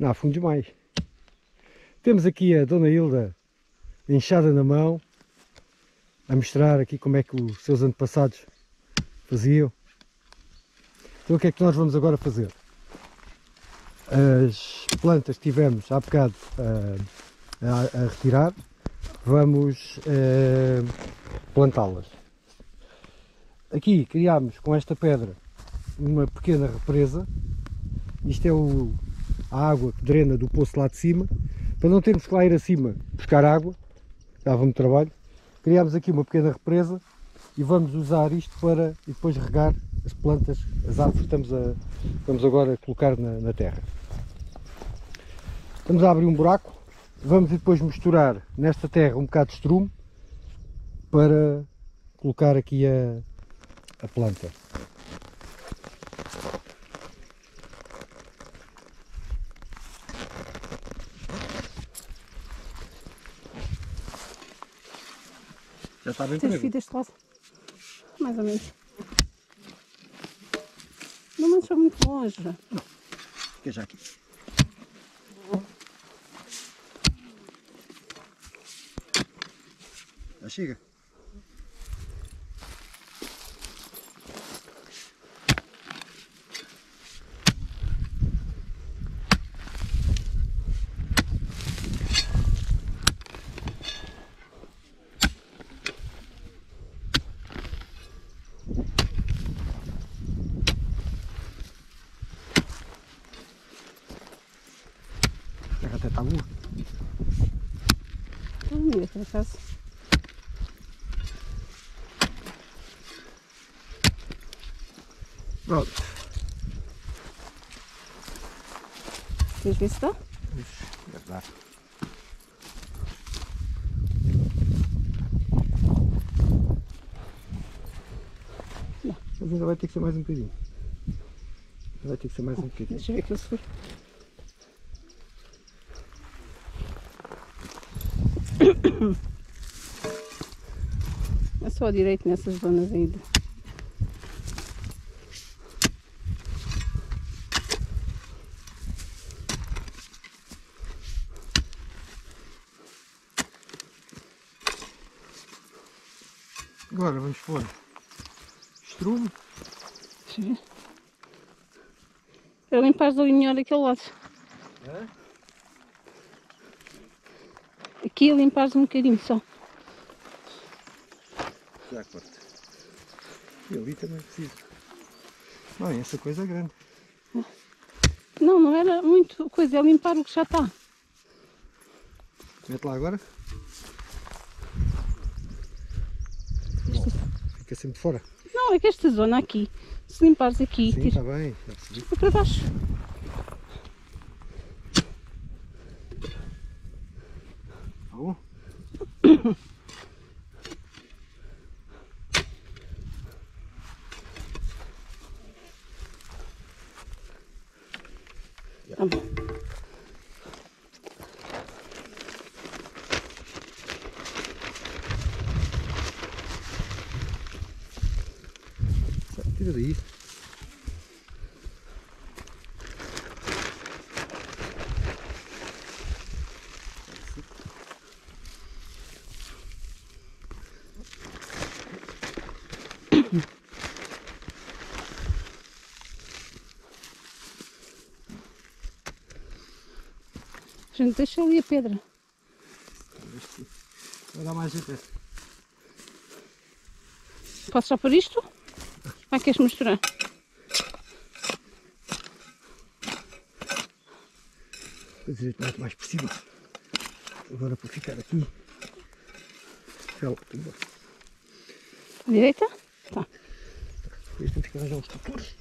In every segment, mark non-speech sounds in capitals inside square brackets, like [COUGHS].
Não há fundos mais. Temos aqui a Dona Hilda enxada na mão, a mostrar aqui como é que os seus antepassados faziam. Então o que é que nós vamos agora fazer? As plantas tivemos há bocado a, a, a retirar, vamos eh, plantá-las. Aqui criámos com esta pedra uma pequena represa. Isto é o, a água que drena do poço lá de cima. Para não termos que lá ir acima buscar água, dava-me trabalho, criámos aqui uma pequena represa e vamos usar isto para e depois regar as plantas, as árvores que estamos, a, vamos agora colocar na, na terra. Estamos a abrir um buraco, vamos depois misturar nesta terra um bocado de estrume para colocar aqui a, a planta. Já está bem Tens comigo. fio deste lado? Mais ou menos. Não manchou muito longe. Fica já aqui. Já chega. Já até está boa. Não ia por acaso. Pronto. Queres ver se dá? Deve dar. Mas ainda vai ter que ser mais um bocadinho. Ainda Vai ter que ser mais um bocadinho. Deixa eu ver que eu seguro. É só direito nessas zonas aí. Agora vamos pôr estrume. Ver. Para limpares ali melhor aquele lado. Aqui limpares um bocadinho só. Já corta. E ali também precisa. Bem, essa coisa é grande. Não, não era muito coisa, é limpar o que já está. Mete lá agora. Fica sempre fora. Não, é que esta zona aqui, se limpares aqui, Sim, está bem. Já percebi. para baixo. [COUGHS] Tá bom? Tá bom. Daí. Gente deixa ali a pedra. Vai dar mais jeito. essa. Posso só por isto? Vai queres misturar? Direito muito mais por cima. Agora para ficar aqui. Ela, tumba. À direita? Tá. Depois temos que arranjar uns tutores.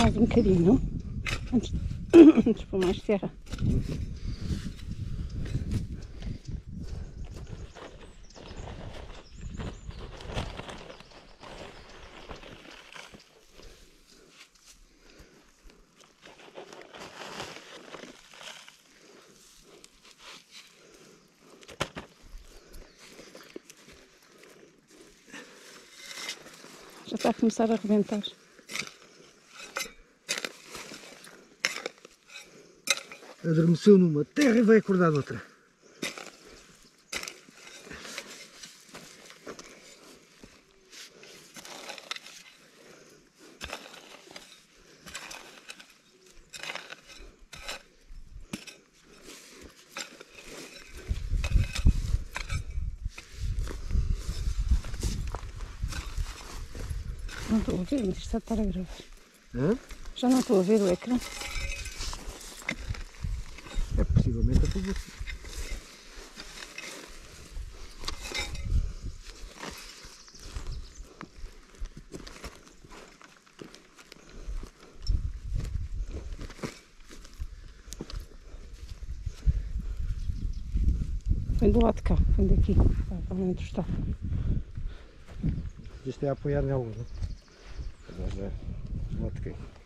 mais um bocadinho antes, [COUGHS] antes por mais terra. Já está a começar a arrebentar. Adormeceu numa terra e vai acordar noutra. Não estou a ver, mas isto está a estar a gravar. Hã? Já não estou a ver o ecrã. É a publicidade. Vem do lado de cá, vem daqui. Para onde está. Isto é apoiar nela, não é? Mas é. Lá de quem?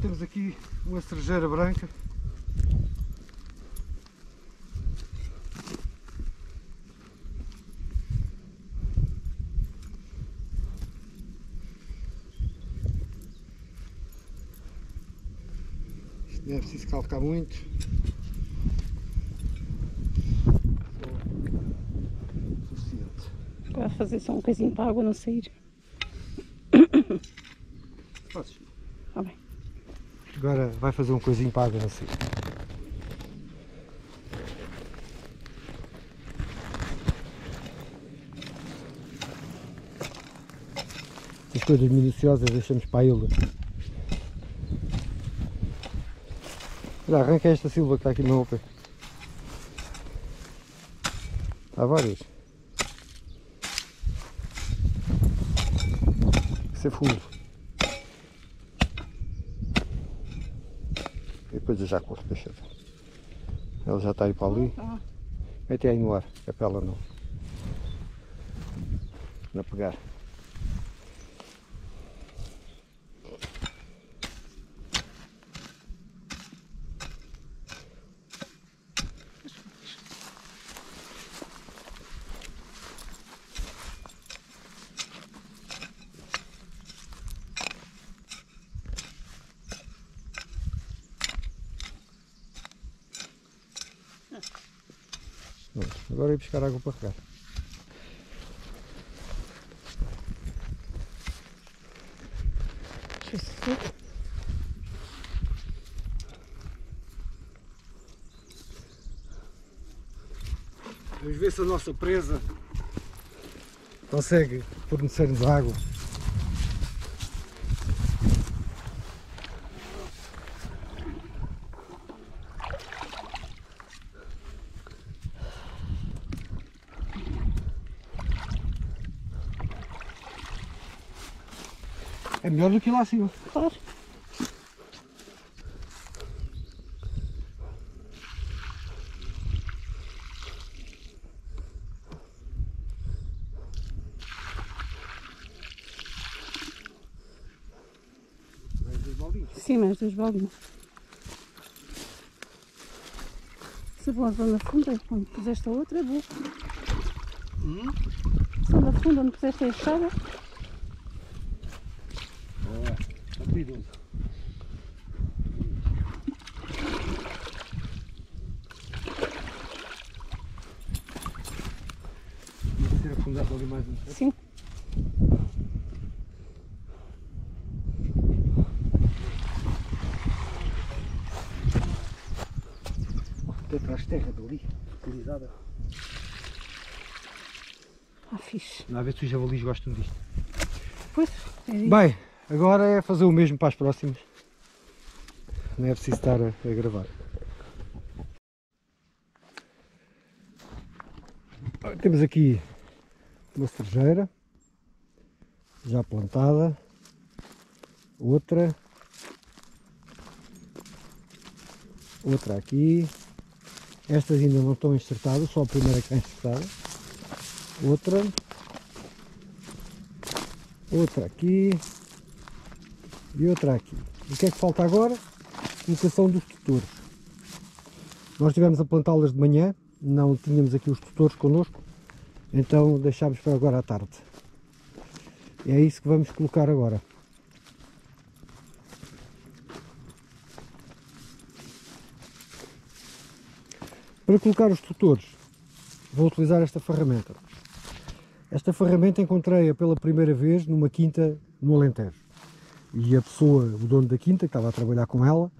Temos aqui uma cerejeira branca. Isto não é preciso calcar muito. Só suficiente. Para fazer só um coisinho para a água não sair. Fazes. Está bem. Agora vai fazer um coisinho para a sair. As coisas minuciosas deixamos para a ilha. Olha, arranca esta silva que está aqui no meu pé. Há várias. Isso é fundo. Depois eu já corro, deixa ver. Ela já está aí para ali. Ah, Mete aí no ar, é para ela não. Não pegar. Pronto, Agora ir buscar água para regar. Vamos ver se a nossa presa consegue fornecer-nos água. É melhor do que lá acima. Claro. Sim, mais dois baldinhos. Se for a zona funda, onde puseste a outra, é boa. Hum? Zona funda, onde puseste a escada, Boa, rápido. Deve ser afundado ali mais um pouco. sim. Até traz terra dali, fertilizada. Ah, fixe. Vamos ver se os javalis gostam disto. Pois, é isso. Bem, agora é fazer o mesmo para as próximas. Não é preciso estar a, a gravar. Temos aqui uma cerejeira já plantada, outra, outra aqui. Estas ainda não estão enxertadas, só a primeira que está enxertada. Outra, outra aqui e outra aqui. O que é que falta agora? Colocação dos tutores. Nós estivemos a plantá-las de manhã, não tínhamos aqui os tutores connosco, então deixámos para agora à tarde. É isso que vamos colocar agora. Para colocar os tutores, vou utilizar esta ferramenta. Esta ferramenta encontrei-a pela primeira vez numa quinta no Alentejo. E a pessoa, o dono da quinta, que estava a trabalhar com ela,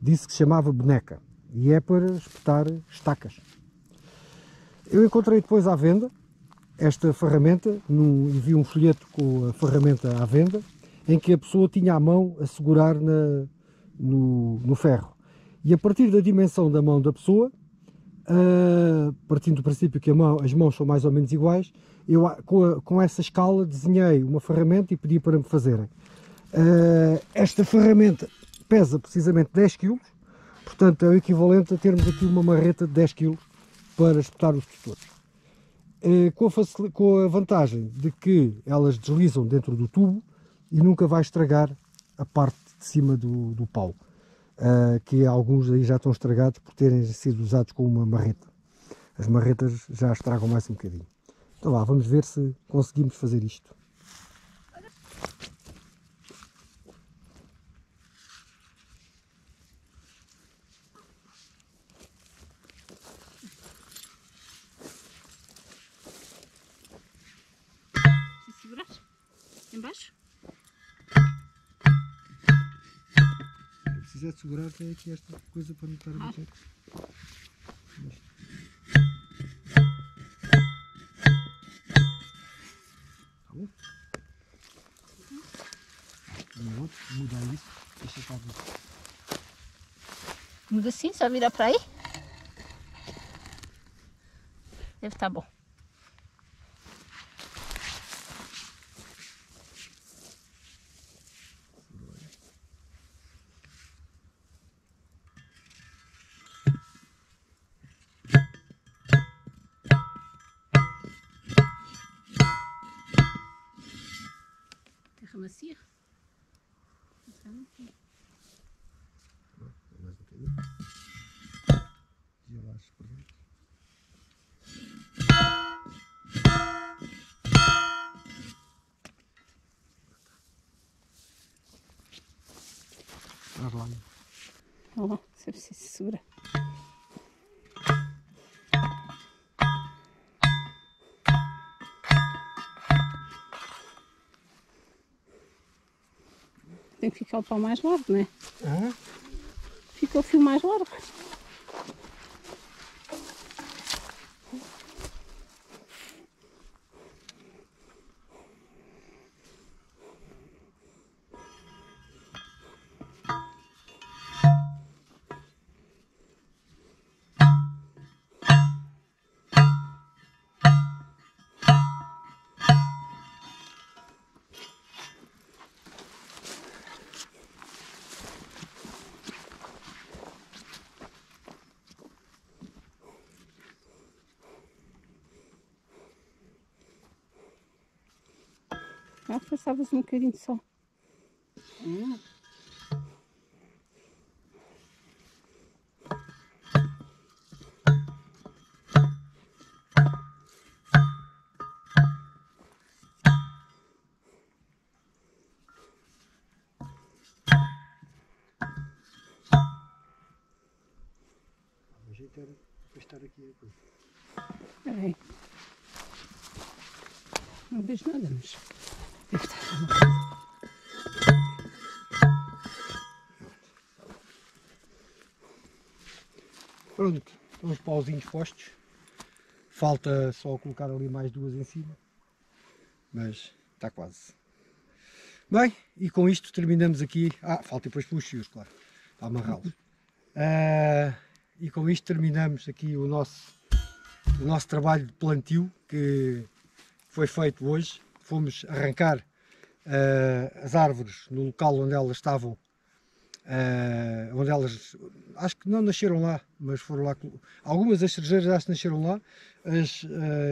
disse que se chamava boneca. E é para espetar estacas. Eu encontrei depois à venda esta ferramenta, num, e vi um folheto com a ferramenta à venda, em que a pessoa tinha a mão a segurar na, no, no ferro. E a partir da dimensão da mão da pessoa, Uh, partindo do princípio que mão, as mãos são mais ou menos iguais, eu com, a, com, essa escala desenhei uma ferramenta e pedi para me fazerem. Uh, esta ferramenta pesa precisamente 10 kg, portanto é o equivalente a termos aqui uma marreta de 10 kg para espetar os tutores. Uh, com, a com a vantagem de que elas deslizam dentro do tubo e nunca vai estragar a parte de cima do, do pau. Uh, que alguns aí já estão estragados por terem sido usados com uma marreta. As marretas já estragam mais um bocadinho. Então lá, vamos ver se conseguimos fazer isto. Se segurar embaixo. Se quiser segurar, tem aqui esta coisa para não estar a bater. Tá bom? Outro, mudar isso, deixa cá ver. Muda assim, só virar para aí. Deve estar bom. Ficar o pau mais largo, não é? Ah, Fica o fio mais largo. Passavas um bocadinho só. o jeito era estar aqui. Espera aí. Não vejo nada, mas Pronto, os pauzinhos postos. Falta só colocar ali mais duas em cima. mas está quase. Bem, e com isto terminamos aqui. Ah, falta depois para os fios, claro, para amarrá-los. Uh, e com isto terminamos aqui o nosso, o nosso trabalho de plantio que foi feito hoje. Fomos arrancar uh, as árvores no local onde elas estavam, uh, onde elas, acho que não nasceram lá, mas foram lá, algumas das cerejeiras acho que nasceram lá, as,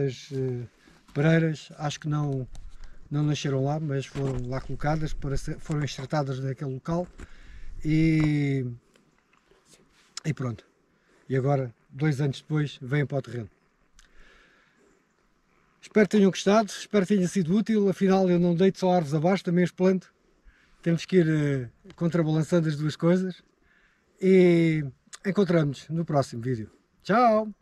as uh, pereiras acho que não, não nasceram lá, mas foram lá colocadas, para ser, foram extratadas naquele local e, e pronto. E agora, dois anos depois, vêm para o terreno. Espero que tenham gostado, espero que tenha sido útil, afinal eu não deito só árvores abaixo, também as planto. Temos que ir uh, contrabalançando as duas coisas. E encontramos-nos no próximo vídeo. Tchau!